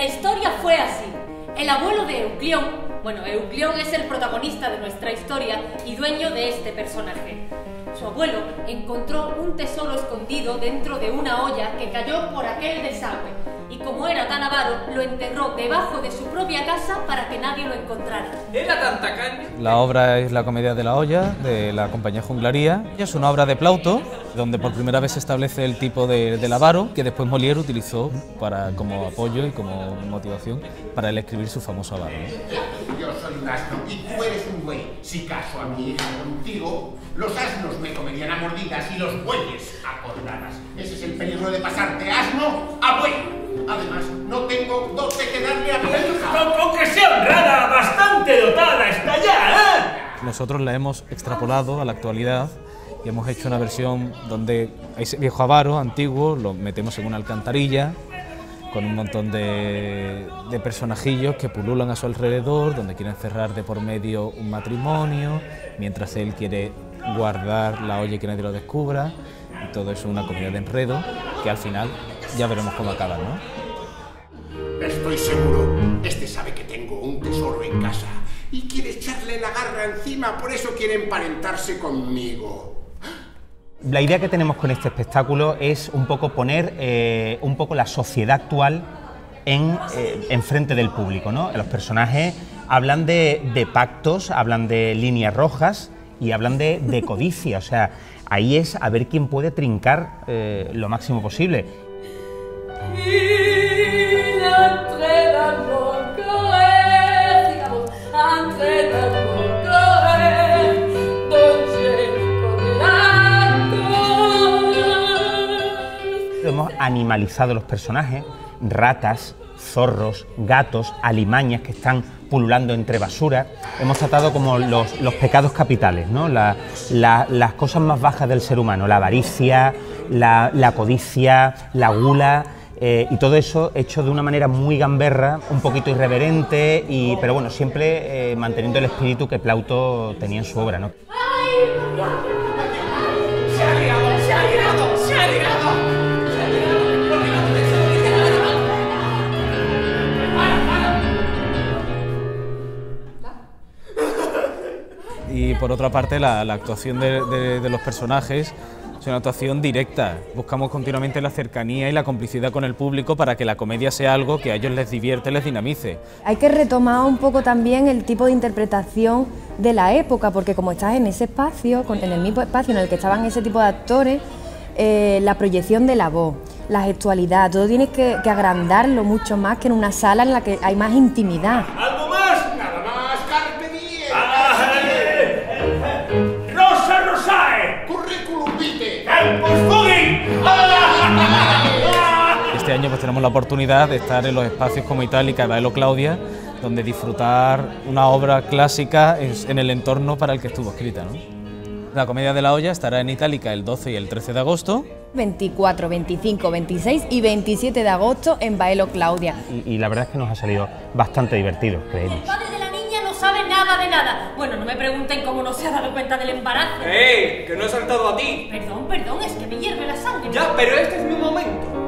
La historia fue así. El abuelo de Euclión, bueno, Euclión es el protagonista de nuestra historia y dueño de este personaje. Su abuelo encontró un tesoro escondido dentro de una olla que cayó por aquel desagüe y como era tan avaro, lo enterró debajo de su propia casa para que nadie lo encontrara. ¿Era tan tacaño? La obra es La comedia de la olla, de la compañía Junglaría. Es una obra de Plauto, donde por primera vez se establece el tipo de, del avaro que después Molière utilizó para, como apoyo y como motivación para él escribir su famoso avaro. ¿no? Yo soy un asno y tú eres un buey. Si caso a mi hija contigo, los asnos me comerían a mordidas y los bueyes a cordadas. Nosotros la hemos extrapolado a la actualidad y hemos hecho una versión donde ese viejo avaro antiguo lo metemos en una alcantarilla con un montón de, de, personajillos que pululan a su alrededor, donde quieren cerrar de por medio un matrimonio, mientras él quiere guardar la olla y que nadie lo descubra, y todo eso es una comida de enredo que al final ya veremos cómo acaba, ¿no? Estoy seguro, este sabe que tengo un tesoro en casa y quiere echarle la garra encima, por eso quiere emparentarse conmigo. La idea que tenemos con este espectáculo es un poco poner eh, un poco la sociedad actual en, eh, en frente del público. ¿no? Los personajes hablan de, pactos, hablan de líneas rojas y hablan de, de codicia. O sea, ahí es a ver quién puede trincar eh, lo máximo posible. Animalizado los personajes, ratas, zorros, gatos, alimañas que están pululando entre basura. Hemos tratado como los, los pecados capitales, ¿no? La, la, las cosas más bajas del ser humano, la avaricia, la, la codicia, la gula. Eh, y todo eso hecho de una manera muy gamberra, un poquito irreverente, y, pero bueno, siempre eh, manteniendo el espíritu que Plauto tenía en su obra. ¿no? Y por otra parte, la, actuación de, los personajes es una actuación directa. Buscamos continuamente la cercanía y la complicidad con el público para que la comedia sea algo que a ellos les divierte, les dinamice. Hay que retomar un poco también el tipo de interpretación de la época, porque como estás en ese espacio, en el mismo espacio en el que estaban ese tipo de actores, eh, la proyección de la voz, la gestualidad, todo tienes que agrandarlo mucho más que en una sala en la que hay más intimidad. Este año pues tenemos la oportunidad de estar en los espacios como Itálica y Baelo Claudia, donde disfrutar una obra clásica en el entorno para el que estuvo escrita. ¿no? La Comedia de la Olla estará en Itálica el 12 y el 13 de agosto. 24, 25, 26 y 27 de agosto en Baelo Claudia. Y, y la verdad es que nos ha salido bastante divertido, creemos. El padre de la niña no sabe nada de nada. Bueno, no me pregunten cómo no se ha dado cuenta del embarazo. ¡Eh! Que no he saltado a ti. Perdón, perdón, es que me hierve la sangre. Ya, pero este es mi momento.